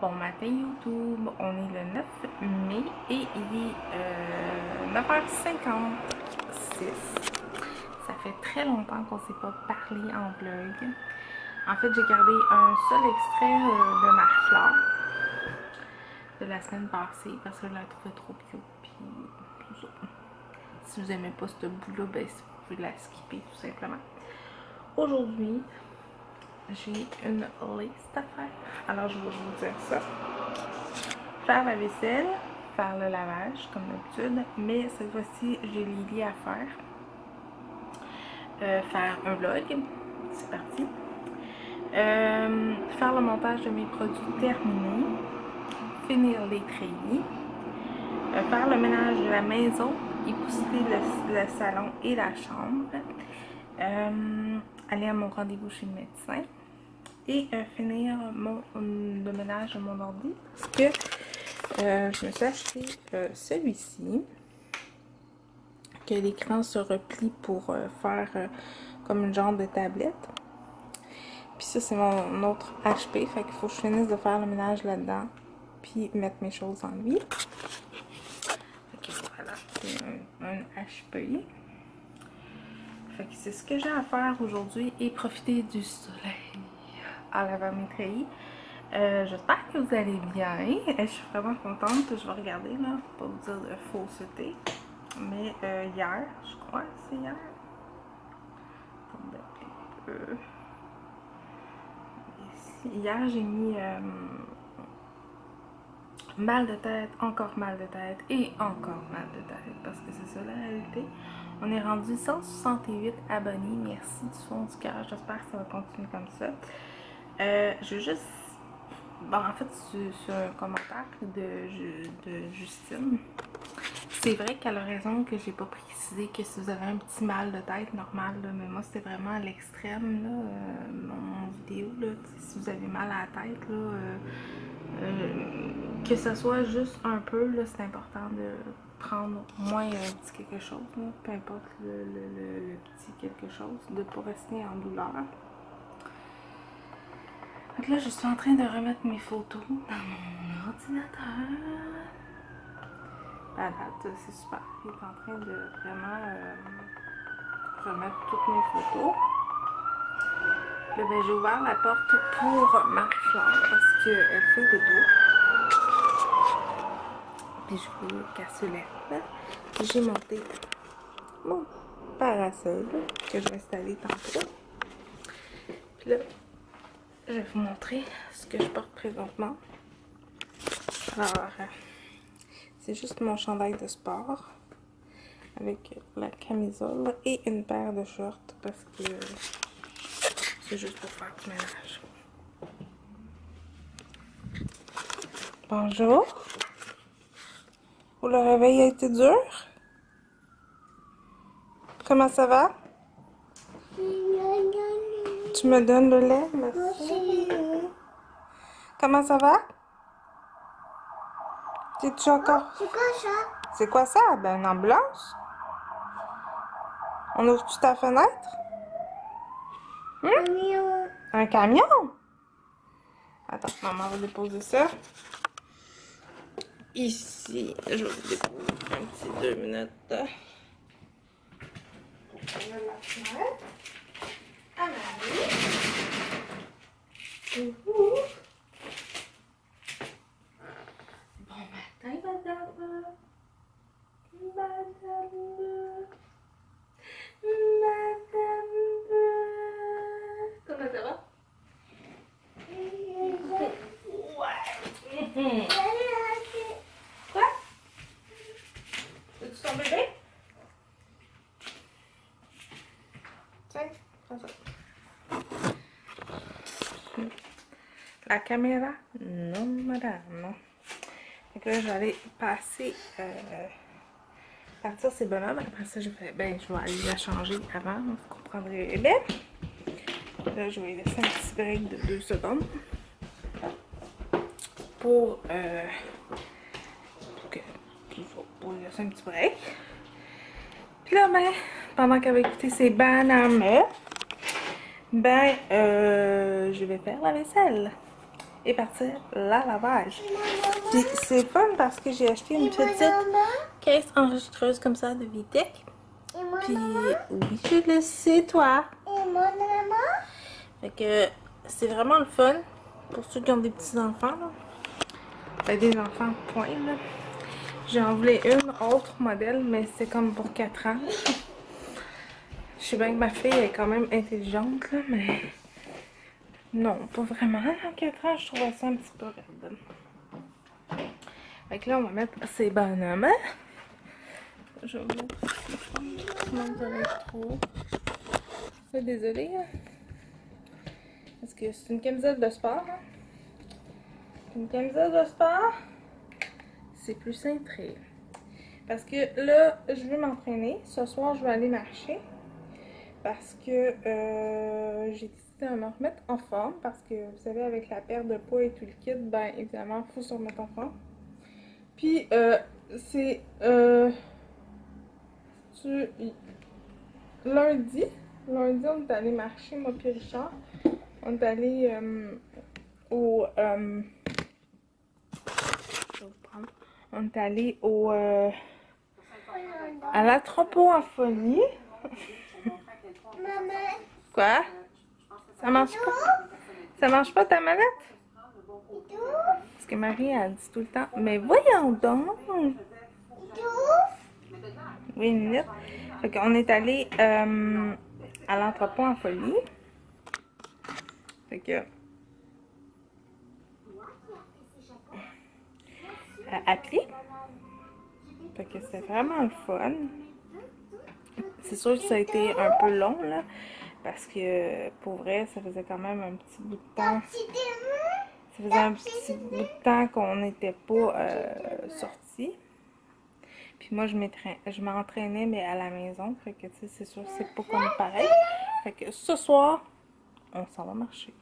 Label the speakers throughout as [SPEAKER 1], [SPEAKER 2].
[SPEAKER 1] Bon matin YouTube, on est le 9 mai et il est euh, 9h56. Ça fait très longtemps qu'on ne s'est pas parlé en vlog. En fait, j'ai gardé un seul extrait euh, de ma fleur de la semaine passée parce que je la trouvais trop cute. Puis. Si vous n'aimez pas ce bout-là, ben, vous pouvez la skipper tout simplement. Aujourd'hui, j'ai une liste à faire. Alors, je vais vous dire ça. Faire la vaisselle, faire le lavage, comme d'habitude. Mais cette fois-ci, j'ai l'idée à faire. Euh, faire un vlog. C'est parti. Euh, faire le montage de mes produits terminés. Finir les treillis. Euh, faire le ménage de la maison. Épousseter le, le salon et la chambre. Aller à mon rendez-vous chez le médecin et euh, finir mon, le ménage de mon ordi parce que euh, je me suis acheté euh, celui-ci que l'écran se replie pour faire comme une genre de tablette. Puis ça c'est mon autre HP fait qu'il faut que je finisse de faire le ménage là-dedans puis mettre mes choses en lui. Fait que voilà c'est un, un HP fait que c'est ce que j'ai à faire aujourd'hui et profiter du soleil à la mes treillis. Euh, J'espère que vous allez bien. Je suis vraiment contente. Je vais regarder là, pour vous dire de fausseté. Mais euh, hier, je crois que c'est hier. Ici. Hier, j'ai mis euh, mal de tête, encore mal de tête et encore mal de tête. Parce que c'est ça la réalité. On est rendu 168 abonnés. Merci du fond du cœur. J'espère que ça va continuer comme ça. Euh, je veux juste. Bon, en fait, sur, un commentaire de, Justine. C'est vrai qu'elle a raison que j'ai pas précisé que si vous avez un petit mal de tête normal, mais moi c'était vraiment à l'extrême, euh, mon, vidéo, là, si vous avez mal à la tête, euh, euh, que ce soit juste un peu, c'est important de prendre moins un petit quelque chose, peu importe le, petit quelque chose, de ne pas rester en douleur. Donc là, je suis en train de remettre mes photos dans mon ordinateur. La date, c'est super. Il est en train de vraiment euh, remettre toutes mes photos. Là, ben, j'ai ouvert la porte pour ma fleur parce qu'elle fait de dos. Puis je voulais qu'elle se lève. J'ai monté mon parasol que je vais installer tantôt. Puis là, je vais vous montrer ce que je porte présentement. Alors, c'est juste mon chandail de sport avec la camisole et une paire de shorts parce que c'est juste pour faire du ménage. Bonjour. Le réveil a été dur? Comment ça va? Tu me donnes le lait, merci. Comment ça va? Es-tu encore?
[SPEAKER 2] C'est quoi ça?
[SPEAKER 1] C'est quoi ça? Ben, une ambulance. On ouvre-tu ta fenêtre?
[SPEAKER 2] Un camion.
[SPEAKER 1] Un camion? Attends, maman va déposer ça. Ici, je vais vous déposer un petit deux minutes. On ouvre la fenêtre. Ah, Coucou. Bon matin, madame. Madame. Madame. Comment ça va? Ouais. Quoi? C'est-tu ton bébé? Tiens, prends ça. La caméra? Non, madame. Donc là, j'allais passer, euh, partir ces bonhommes. Après ça, je vais, ben, je vais aller la changer avant, vous comprendrez bien. Là, je vais laisser un petit break de 2 secondes pour, euh, pour, que, pour laisser un petit break. Puis là, ben, pendant qu'elle va écouter ses bananes, ben, euh, je vais faire la vaisselle. Et partir la lavage. Puis c'est fun parce que j'ai acheté une petite caisse enregistreuse comme ça de
[SPEAKER 2] mon
[SPEAKER 1] Puis oui, je le sais, toi.
[SPEAKER 2] Et mon maman
[SPEAKER 1] Fait que c'est vraiment le fun pour ceux qui ont des petits enfants. Là. Ben, des enfants, point. J'en voulais une autre modèle, mais c'est comme pour 4 ans. Je sais bien que ma fille est quand même intelligente, là, mais non, pas vraiment. À 4 ans, je trouvais ça un petit peu raide. Fait que là, on va mettre ces bonhommes. Je vais montrer. Sinon, vous allez trop. Désolée. hein? Parce que c'est une camisole de sport. hein? Une camisole de sport, c'est plus cintré. Parce que là, je veux m'entraîner. Ce soir, je vais aller marcher. Parce que euh, j'ai décidé de me remettre en forme. Parce que, vous savez, avec la perte de poids et tout le kit, ben évidemment, il faut se remettre en forme. Puis, euh, c'est euh, lundi. Lundi, on est allé marcher, moi puis Richard. On est allé euh, au. euh. On est allé au. euh, à folie.
[SPEAKER 2] Maman
[SPEAKER 1] Quoi? Ça marche pas? Ça marche pas ta
[SPEAKER 2] tout
[SPEAKER 1] Parce que Marie, elle dit tout le temps, mais voyons donc! Oui, une minute. Fait qu'on est allé euh, à l'entrepôt en folie. Fait que. À, pied. Fait que vraiment le fun. C'est sûr que ça a été un peu long, là. Parce que pour vrai, ça faisait quand même un petit bout de temps. Ça faisait un petit bout de temps qu'on n'était pas euh, sortis. Puis moi, je m'entraînais, mais à la maison. Fait que, tu sais, c'est sûr que c'est pas comme pareil. Fait que ce soir, on s'en va marcher.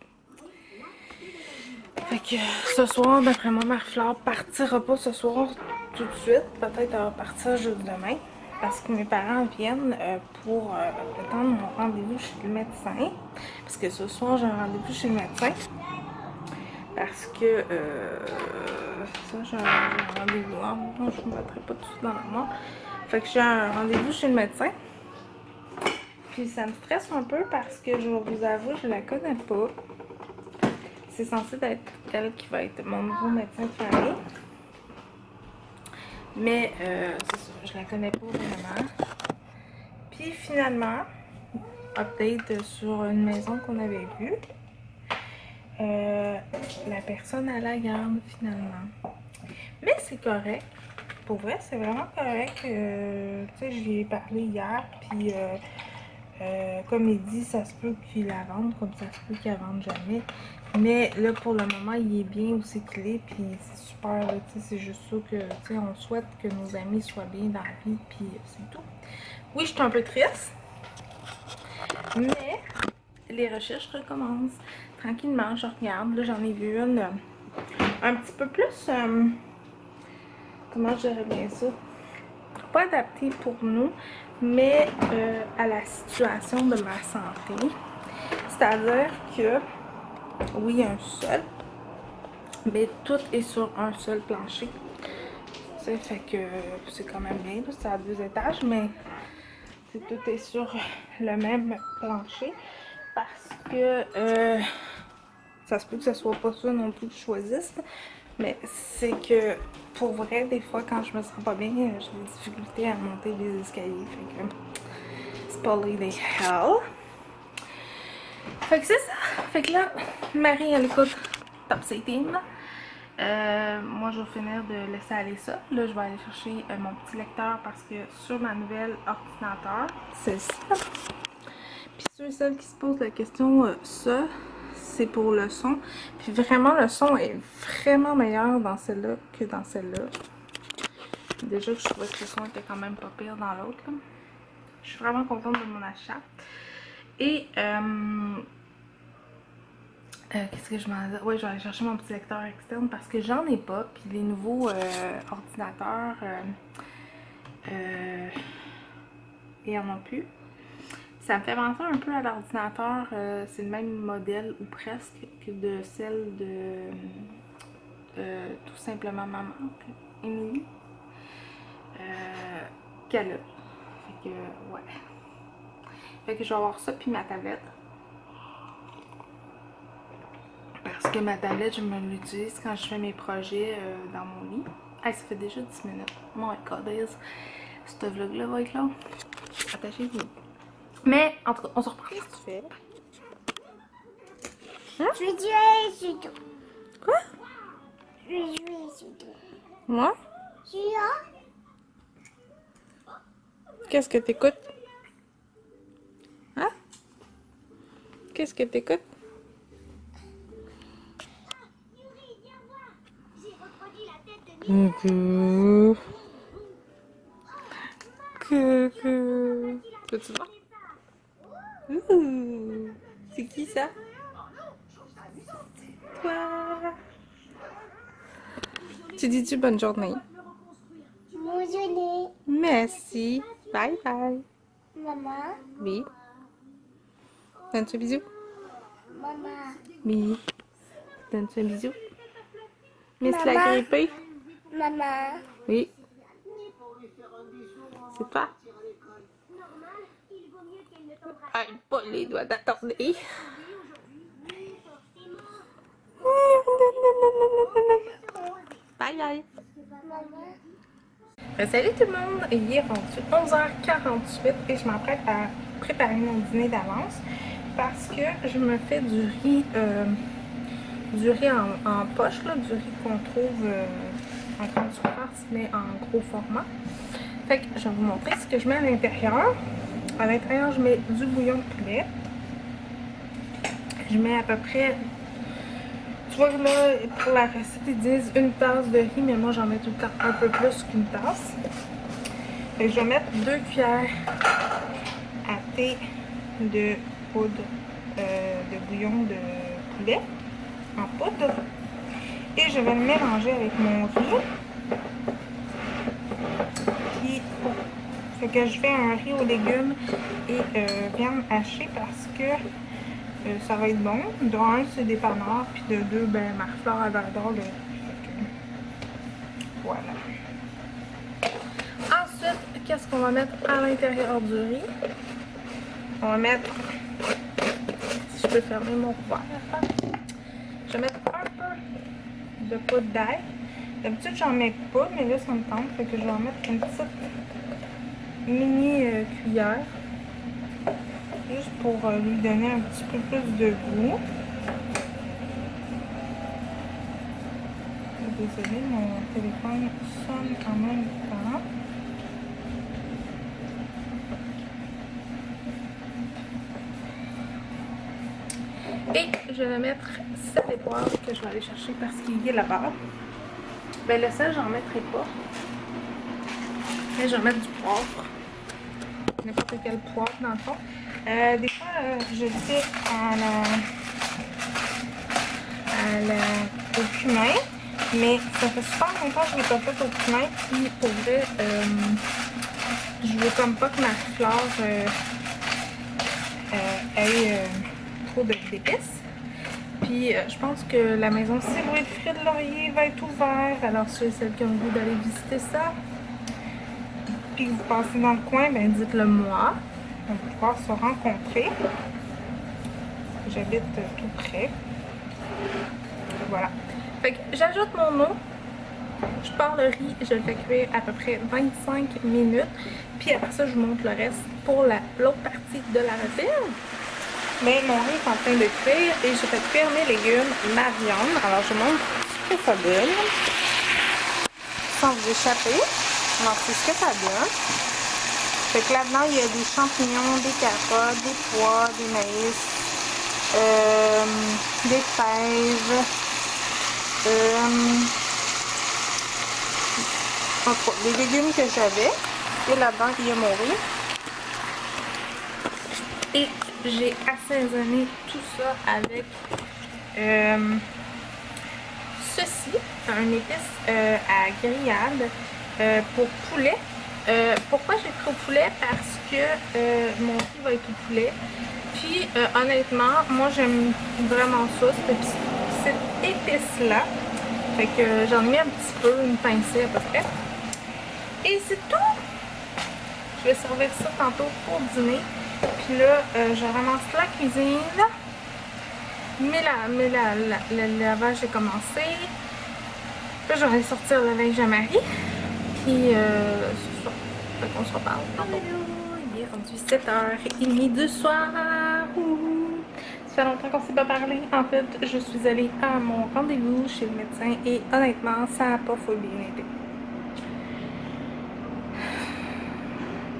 [SPEAKER 1] Fait que ce soir, d'après moi, Marie-Fleur partira pas ce soir tout de suite. Peut-être va partir juste demain. Parce que mes parents viennent euh, pour euh, attendre mon rendez-vous chez le médecin. Parce que ce soir, j'ai un rendez-vous chez le médecin. Parce que euh, ça, j'ai un, rendez-vous. Ah, non, je ne me mettrai pas tout de suite dans la mort. Fait que j'ai un rendez-vous chez le médecin. Puis ça me stresse un peu parce que je vous avouer, je la connais pas. C'est censé être elle qui va être mon nouveau médecin de famille. Mais euh, je la connais pas vraiment. Puis finalement, update sur une maison qu'on avait vue. Euh, la personne à la garde finalement. Mais c'est correct. Pour vrai, c'est vraiment correct. Euh, tu sais, j'y ai parlé hier. Puis, euh, euh, comme il dit, ça se peut qu'il la vende, comme ça se peut qu'il la vende jamais. Mais là, pour le moment, il est bien c'est qu'il est. Puis, c'est super. c'est juste ça que, tu sais, on souhaite que nos amis soient bien dans la vie. Puis, c'est tout. Oui, je suis un peu triste. Mais les recherches recommencent. Tranquillement, je regarde. Là, j'en ai vu une euh, un petit peu plus. euh, comment je dirais bien ça? Pas adaptée pour nous, mais euh, à la situation de ma santé. C'est-à-dire que, oui, un sol, mais tout est sur un seul plancher. Ça fait que c'est quand même bien, c'est à deux étages, mais tout est sur le même plancher parce que euh, ça se peut que ce soit pas ça non plus que je choisisse. Mais c'est que pour vrai, des fois, quand je me sens pas bien, j'ai des difficultés à monter les escaliers. Fait que c'est pas hell. Fait que c'est ça. Fait que là, Marie, elle écoute Top 16 là. Euh, moi, je vais finir de laisser aller ça. Là, je vais aller chercher euh, mon petit lecteur parce que sur ma nouvelle ordinateur, c'est ça. Puis ceux et celles qui se posent la question, euh, ça, c'est pour le son. Puis vraiment, le son est vraiment meilleur dans celle-là que dans celle-là. Déjà je trouvais que le son était quand même pas pire dans l'autre. Je suis vraiment contente de mon achat. Et euh, euh, Qu'est-ce que je m'en disais? Oui, je vais aller chercher mon petit lecteur externe parce que j'en ai pas. Puis les nouveaux euh, ordinateurs, euh, il y en a plus. Ça me fait penser un peu à l'ordinateur, c'est le même modèle ou presque que de celle de tout simplement maman, euh, qu'elle a. Fait que, ouais. Fait que je vais avoir ça puis ma tablette. Parce que ma tablette, je me l'utilise quand je fais mes projets euh, dans mon lit. Hey, ça fait déjà 10 minutes. My god, ce vlog-là va être long. Attachez-vous. Mais, en tout cas, on se reprend. Qu'est-ce que tu fais?
[SPEAKER 2] Je vais jouer sur tout.
[SPEAKER 1] Quoi?
[SPEAKER 2] Je vais jouer sur tout.
[SPEAKER 1] Moi?
[SPEAKER 2] Tu as
[SPEAKER 1] Qu'est-ce que t'écoutes? Qu'est-ce que t'écoutes? Coucou. Coucou. Peux-tu voir? C'est qui ça? Toi. Tu dis-tu bonne journée?
[SPEAKER 2] Bonjour,
[SPEAKER 1] Merci. Bye bye.
[SPEAKER 2] maman.
[SPEAKER 1] Oui. Donne-tu un bisou?
[SPEAKER 2] Maman.
[SPEAKER 1] Oui. Donne-tu un bisou? Miss la
[SPEAKER 2] Maman.
[SPEAKER 1] grippée?
[SPEAKER 2] Maman.
[SPEAKER 1] Oui. C'est toi? Aïe, pas les doigts d'attendre. Bye bye.
[SPEAKER 2] Maman.
[SPEAKER 1] Euh, salut tout le monde, il est rendu 11h48 et je m'apprête à préparer mon dîner d'avance parce que je me fais du riz, euh, du riz en, poche, là, du riz qu'on trouve euh, en grande surface mais en gros format. Fait que je vais vous montrer ce que je mets à l'intérieur. À l'intérieur, je mets du bouillon de poulet. Je mets à peu près tu vois, là, pour la recette, ils disent une tasse de riz, mais moi, j'en mets tout le temps un peu plus qu'une tasse. Fait que je vais mettre deux cuillères à thé de euh, de bouillon de poulet en poudre. Et je vais le mélanger avec mon riz. Puis, fait que je fais un riz aux légumes et euh, viande hachée parce que euh, ça va être bon. De un, c'est dépanneur, puis de deux, ben, Marfleur adore le Voilà. Ensuite, qu'est-ce qu'on va mettre à l'intérieur du riz? On va mettre, je peux fermer mon verre, je vais mettre un peu de poudre d'ail. D'habitude, j'en mets pas, mais là, ça me tente, fait que je vais en mettre une petite mini euh, cuillère juste pour euh, lui donner un petit peu plus de goût. Désolée, mon téléphone sonne en même temps. Et je vais mettre sel et poivre que je vais aller chercher parce qu'il est là-bas. Ben le sel, j'en mettrai pas. Mais je vais mettre du poivre. N'importe quel poivre dans le fond. Euh, des fois, euh, je le fais à la, à la, au cumin, mais ça fait super longtemps que je l'ai pas fait au cumin, puis pour vrai, euh, je veux comme pas que ma fleur euh, euh, euh, trop d'épices. Puis euh, je pense que la maison de Fruits de Laurier va être ouverte, alors ceux et celles qui ont le goût d'aller visiter ça, puis vous passez dans le coin, ben dites-le moi. On va pouvoir se rencontrer. J'habite euh, tout près. Voilà. Fait que j'ajoute mon eau. Je pars le riz, je le fais cuire à peu près 25 minutes. Puis après ça, je vous montre le reste pour la- l'autre partie de la recette. Mais mon riz est en train de cuire et je fais cuire mes légumes, ma viande. Alors je montre ce que ça donne. Sans vous échapper. Alors c'est ce que ça donne. Fait que là-dedans, il y a des champignons, des carottes, des pois, des maïs, euh, des fèves, euh, des légumes que j'avais. Et là-dedans, il y a mon riz. Et j'ai assaisonné tout ça avec euh, ceci, un épice euh, à grillade euh, pour poulet. Pourquoi j'ai pris au poulet? Parce que mon riz va être au poulet. Puis honnêtement, moi j'aime vraiment ça, cette, cette épice-là. Fait que j'en ai mis un petit peu, une pincée à peu près. Et c'est tout! Je vais servir ça tantôt pour dîner. Puis là, euh, je ramasse la cuisine. Mais, la, mais la, le lavage est commencé. Là, je vais sortir le linge à Marie. Puis, euh, ça. Fait qu'on se reparle. Il est rendu 7h30 du soir. Ça fait longtemps qu'on s'est pas parlé. En fait, je suis allée à mon rendez-vous chez le médecin et honnêtement, ça n'a pas fou bien été.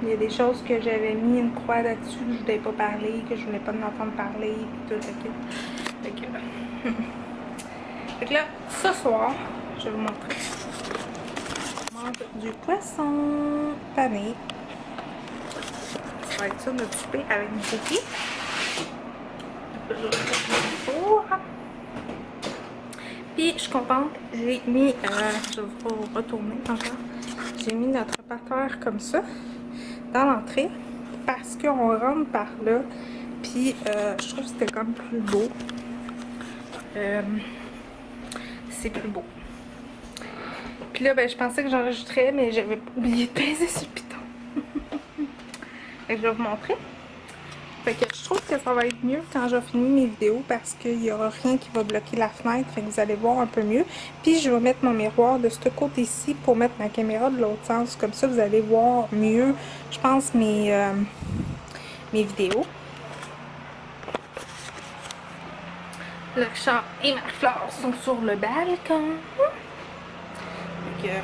[SPEAKER 1] Il y a des choses que j'avais mis une croix là-dessus que je voulais pas parler, que je voulais pas m'entendre parler, puis tout, ok. Fait que, fait que là, ce soir, je vais vous montrer. Je mange du poisson pané. Ça va être ça, notre souper avec une cookie. Puis, je suis contente, j'ai mis, euh, je vais vous retourner encore, j'ai mis notre parterre comme ça dans l'entrée parce qu'on rentre par là. Puis euh, je trouve que c'était comme plus beau. Euh, c'est plus beau. Puis là ben je pensais que j'enregistrais mais j'avais oublié de peser sur le piton. Je vais vous montrer fait que je trouve que ça va être mieux quand vais filmer mes vidéos parce qu'il n'y aura rien qui va bloquer la fenêtre. Fait que vous allez voir un peu mieux. Puis je vais mettre mon miroir de ce côté-ci pour mettre ma caméra de l'autre sens. Comme ça, vous allez voir mieux, je pense, mes, euh, mes vidéos. Le chat et ma fleur sont sur le balcon. Je vais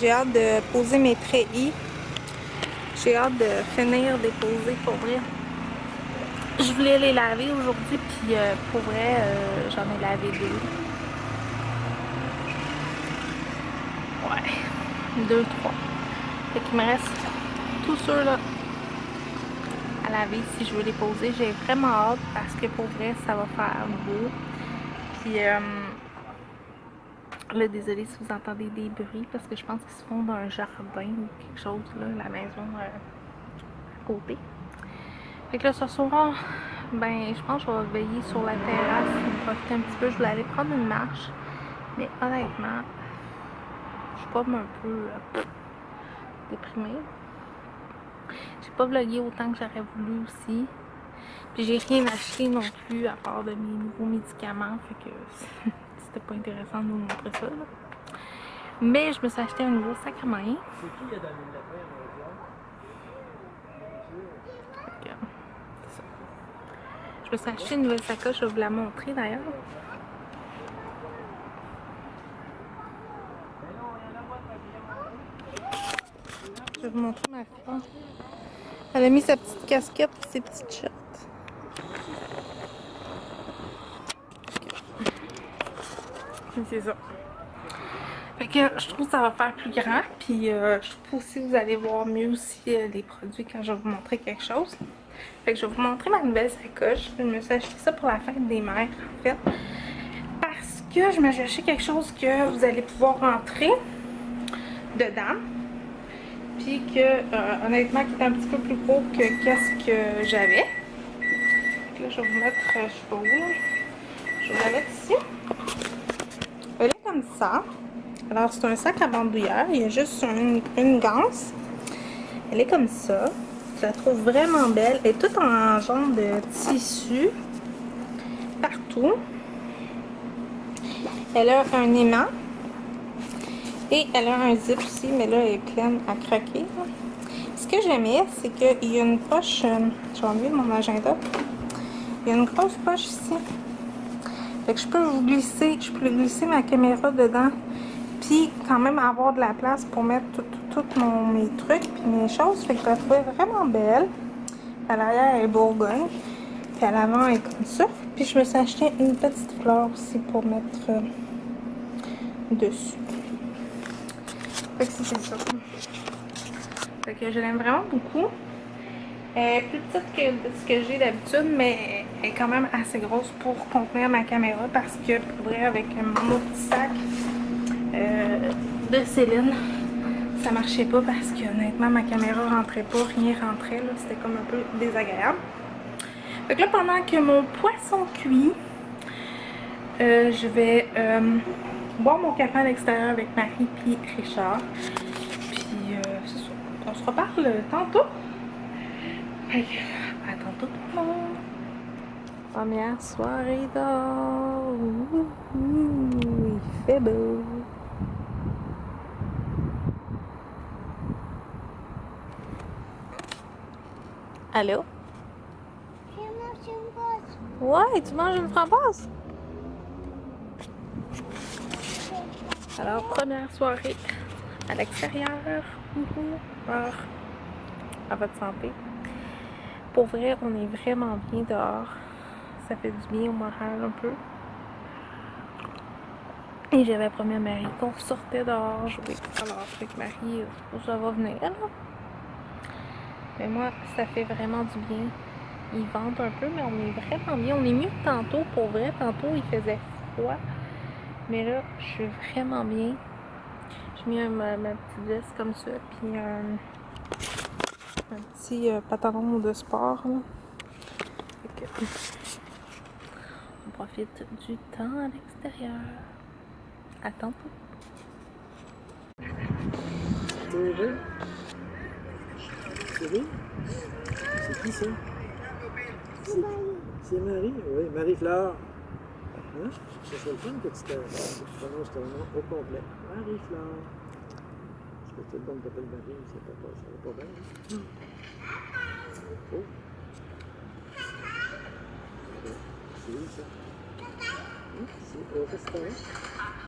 [SPEAKER 1] J'ai hâte de poser mes treillis. J'ai hâte de finir de poser pour vrai. Je voulais les laver aujourd'hui, puis euh, pour vrai, euh, j'en ai lavé deux. Ouais, deux, trois. Fait qu'il me reste tous ceux-là à laver si je veux les poser. J'ai vraiment hâte parce que pour vrai, ça va faire beau. Puis, euh, Là, désolé si vous entendez des bruits parce que je pense qu'ils se font dans un jardin ou quelque chose, là, la maison euh, à côté. Fait que là, ce soir, ben, je pense que je vais veiller sur la terrasse, profiter un petit peu. Je voulais aller prendre une marche, mais honnêtement, je suis comme un peu euh, déprimée. J'ai pas vlogué autant que j'aurais voulu aussi. Puis j'ai rien acheté non plus à part de mes nouveaux médicaments, fait que c'était pas intéressant de nous montrer ça. Là. Mais je me suis acheté un nouveau sac à main. C'est qui a donné le Je me suis acheté une nouvelle sacoche, je vais vous la montrer d'ailleurs. Je vais vous montrer ma fille. Elle a mis sa petite casquette et ses petites shirts. C'est ça. Fait que je trouve que ça va faire plus grand. Puis euh, je trouve aussi que vous allez voir mieux aussi euh, les produits quand je vais vous montrer quelque chose. Fait que je vais vous montrer ma nouvelle sacoche. Je me suis acheté ça pour la fête des mères en fait. Parce que je me acheté quelque chose que vous allez pouvoir rentrer dedans. Puis que euh, honnêtement qui est un petit peu plus gros que qu'est-ce que j'avais. Là je vais vous mettre, je sais pas où Je vais vous la mettre ici ça. Alors, c'est un sac à bandoulière. Il y a juste une, une ganse. Elle est comme ça. Je la trouve vraiment belle. Elle est toute en genre de tissu. Partout. Elle a un aimant. Et elle a un zip aussi, mais là, elle est pleine à craquer. Ce que j'aimais, c'est qu'il y a une poche... Euh, je vais enlever mon agenda. Il y a une grosse poche ici. Que je peux vous glisser, je peux glisser ma caméra dedans. Puis quand même avoir de la place pour mettre tous mes trucs puis mes choses. Fait que je la trouvais vraiment belle. À l'arrière, elle est bourgogne. Puis à l'avant, elle est comme ça. Puis je me suis acheté une petite fleur aussi pour mettre euh, dessus. Ça. Fait que je l'aime vraiment beaucoup. Elle est plus petite que ce que j'ai d'habitude, mais elle est quand même assez grosse pour contenir ma caméra parce que pour vrai, avec mon petit sac euh, de Céline, ça marchait pas parce que honnêtement ma caméra rentrait pas, rien rentrait, c'était comme un peu désagréable. Donc là, pendant que mon poisson cuit, euh, je vais euh, boire mon café à l'extérieur avec Marie puis Richard. Puis. On se reparle tantôt. Tantôt tout le monde. Première soirée d'or. Il fait beau. Allô?
[SPEAKER 2] Je mange une gosse.
[SPEAKER 1] Ouais, tu manges une framboise? Alors, première soirée à l'extérieur. À votre santé. Pour vrai, on est vraiment bien dehors. Ça fait du bien au moral un peu. Et j'avais promis à Marie qu'on sortait dehors jouer. Alors, avec Marie, ça va venir là. Mais moi, ça fait vraiment du bien. Il vente un peu, mais on est vraiment bien. On est mieux que tantôt. Pour vrai, tantôt, il faisait froid. Mais là, je suis vraiment bien. J'ai mis ma, petite veste comme ça, puis un, un petit euh, pantalon de sport. Là. Que, on profite du temps à l'extérieur. À tantôt.
[SPEAKER 3] C'est qui ça? C'est Marie, oui, Marie-Fleur. Hein? Ça serait le fun que tu, te, que tu prononces ton nom au complet. Marie-Fleur. Parce que tout le monde t'appelle Marie, c'est pas, ça va pas bien. Hein? Oh. C'est où ça? Hein? C'est au restaurant?